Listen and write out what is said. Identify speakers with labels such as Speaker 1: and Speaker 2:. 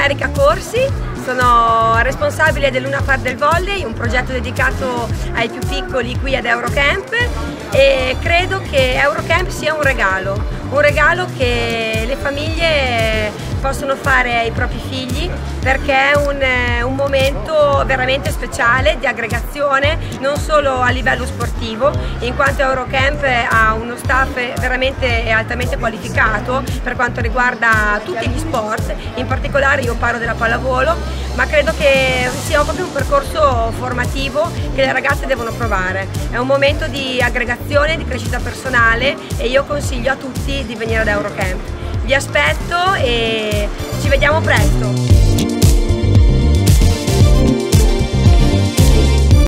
Speaker 1: Marica Corsi, sono responsabile dell'Una Par del Volley, un progetto dedicato ai più piccoli qui ad Eurocamp. E credo che Eurocamp sia un regalo, un regalo che le famiglie possono fare ai propri figli perché è un, eh, un, momento veramente speciale di aggregazione non solo a livello sportivo in quanto Eurocamp ha uno staff veramente altamente qualificato per quanto riguarda tutti gli sport, in particolare io parlo della pallavolo ma credo che sia proprio un percorso formativo che le ragazze devono provare, è un momento di aggregazione, di crescita personale e io consiglio a tutti di venire ad Eurocamp. Vi aspetto e vediamo presto!